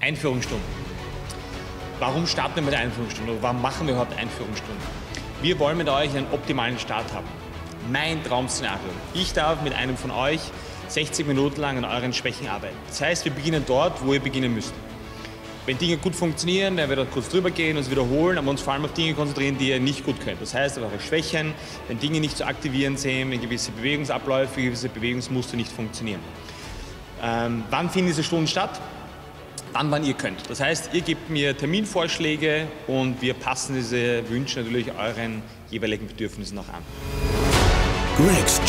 Einführungsstunden. Warum starten wir mit der Einführungsstunde? Oder warum machen wir überhaupt Einführungsstunden? Wir wollen mit euch einen optimalen Start haben. Mein Traum-Szenario. Ich darf mit einem von euch 60 Minuten lang an euren Schwächen arbeiten. Das heißt, wir beginnen dort, wo ihr beginnen müsst. Wenn Dinge gut funktionieren, werden wir kurz drüber gehen, uns wiederholen, aber uns vor allem auf Dinge konzentrieren, die ihr nicht gut könnt. Das heißt, auf eure Schwächen, wenn Dinge nicht zu aktivieren sind, wenn gewisse Bewegungsabläufe, gewisse Bewegungsmuster nicht funktionieren. Ähm, wann finden diese Stunden statt? Dann, wann ihr könnt. Das heißt, ihr gebt mir Terminvorschläge und wir passen diese Wünsche natürlich euren jeweiligen Bedürfnissen noch an. Greg's.